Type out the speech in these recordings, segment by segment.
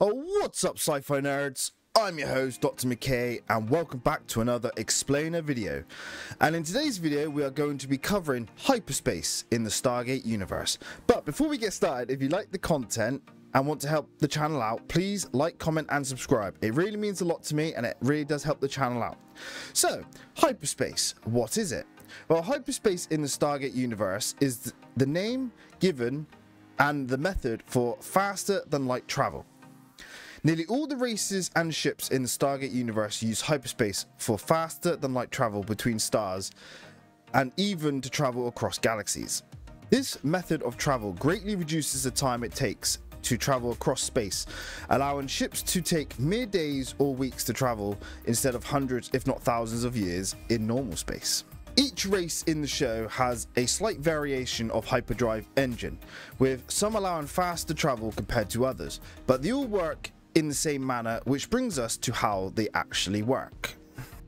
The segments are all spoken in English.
Oh, what's up, sci fi nerds? I'm your host, Dr. McKay, and welcome back to another explainer video. And in today's video, we are going to be covering hyperspace in the Stargate universe. But before we get started, if you like the content and want to help the channel out, please like, comment, and subscribe. It really means a lot to me and it really does help the channel out. So, hyperspace, what is it? Well, hyperspace in the Stargate universe is the name given and the method for faster than light travel. Nearly all the races and ships in the Stargate universe use hyperspace for faster than light travel between stars and even to travel across galaxies. This method of travel greatly reduces the time it takes to travel across space, allowing ships to take mere days or weeks to travel instead of hundreds, if not thousands, of years in normal space. Each race in the show has a slight variation of hyperdrive engine, with some allowing faster travel compared to others, but they all work in the same manner, which brings us to how they actually work.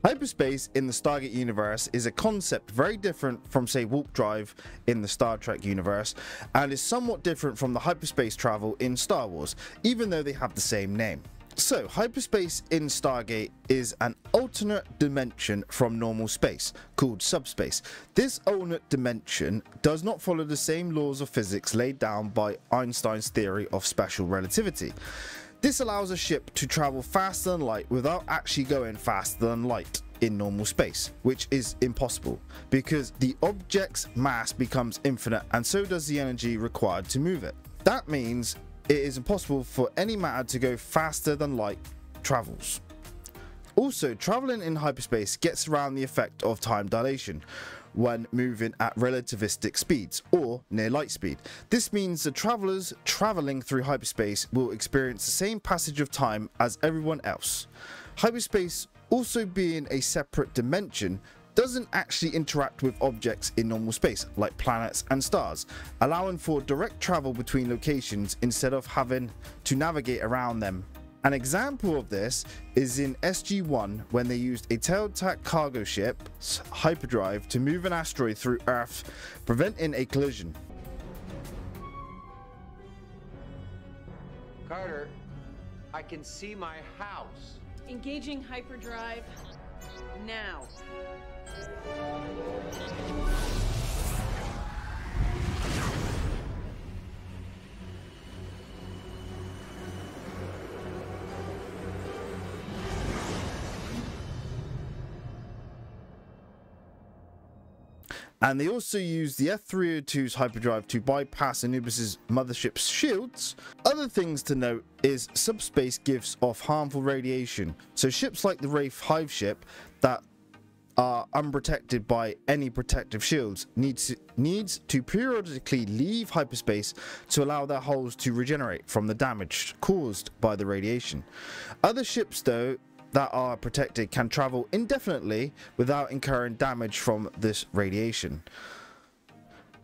Hyperspace in the Stargate universe is a concept very different from, say, warp drive in the Star Trek universe, and is somewhat different from the hyperspace travel in Star Wars, even though they have the same name. So, hyperspace in Stargate is an alternate dimension from normal space, called subspace. This alternate dimension does not follow the same laws of physics laid down by Einstein's theory of special relativity. This allows a ship to travel faster than light without actually going faster than light in normal space, which is impossible because the object's mass becomes infinite and so does the energy required to move it. That means it is impossible for any matter to go faster than light travels. Also, traveling in hyperspace gets around the effect of time dilation, when moving at relativistic speeds or near light speed. This means the travelers traveling through hyperspace will experience the same passage of time as everyone else. Hyperspace also being a separate dimension doesn't actually interact with objects in normal space, like planets and stars, allowing for direct travel between locations instead of having to navigate around them an example of this is in SG-1 when they used a Tel'tak cargo ship's hyperdrive to move an asteroid through Earth, preventing a collision. Carter, I can see my house. Engaging hyperdrive now. And they also use the F-302's hyperdrive to bypass Anubis' mothership's shields. Other things to note is subspace gives off harmful radiation, so ships like the Wraith Hive ship that are unprotected by any protective shields needs to, needs to periodically leave hyperspace to allow their hulls to regenerate from the damage caused by the radiation. Other ships though that are protected can travel indefinitely without incurring damage from this radiation.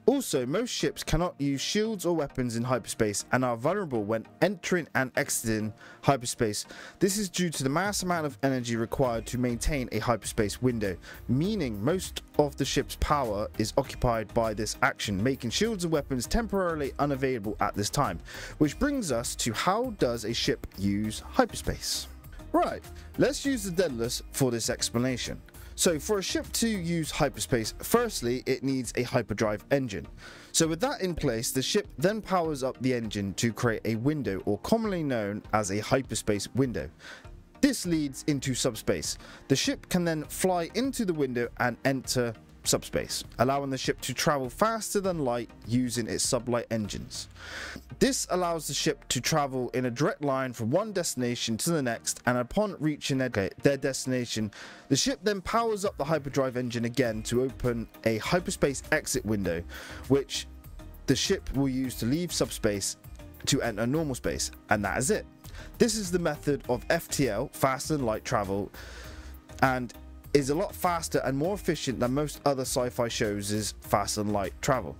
Also, most ships cannot use shields or weapons in hyperspace and are vulnerable when entering and exiting hyperspace. This is due to the mass amount of energy required to maintain a hyperspace window, meaning most of the ship's power is occupied by this action, making shields and weapons temporarily unavailable at this time. Which brings us to how does a ship use hyperspace? Right, let's use the Daedalus for this explanation. So for a ship to use hyperspace, firstly it needs a hyperdrive engine. So with that in place, the ship then powers up the engine to create a window or commonly known as a hyperspace window. This leads into subspace. The ship can then fly into the window and enter subspace, allowing the ship to travel faster than light using its sublight engines. This allows the ship to travel in a direct line from one destination to the next, and upon reaching their, their destination, the ship then powers up the hyperdrive engine again to open a hyperspace exit window, which the ship will use to leave subspace to enter normal space, and that is it. This is the method of FTL, faster than light travel, and is a lot faster and more efficient than most other sci-fi shows' is fast and light travel.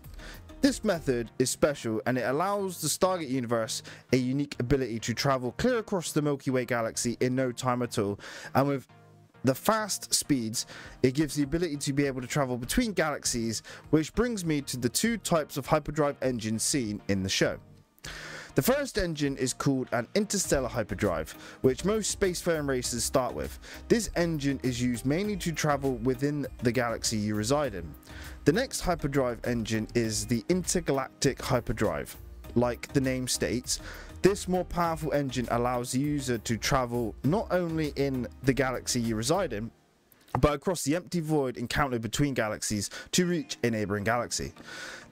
This method is special and it allows the Stargate universe a unique ability to travel clear across the Milky Way galaxy in no time at all and with the fast speeds, it gives the ability to be able to travel between galaxies, which brings me to the two types of hyperdrive engines seen in the show. The first engine is called an interstellar hyperdrive, which most spacefaring racers start with. This engine is used mainly to travel within the galaxy you reside in. The next hyperdrive engine is the intergalactic hyperdrive. Like the name states, this more powerful engine allows the user to travel not only in the galaxy you reside in, but across the empty void encountered between galaxies to reach a neighboring galaxy.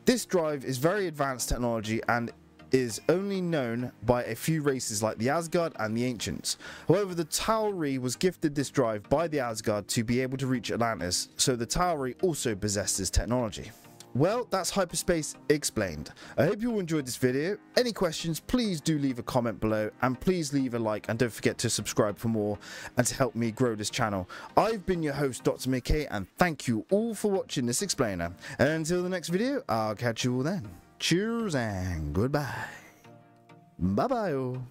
This drive is very advanced technology and is only known by a few races like the Asgard and the Ancients. However, the Tauri was gifted this drive by the Asgard to be able to reach Atlantis, so the Tauri also possess this technology. Well, that's hyperspace explained. I hope you all enjoyed this video. Any questions, please do leave a comment below and please leave a like and don't forget to subscribe for more and to help me grow this channel. I've been your host, Dr. McKay, and thank you all for watching this explainer. And until the next video, I'll catch you all then. Cheers and goodbye. Bye bye. Oh.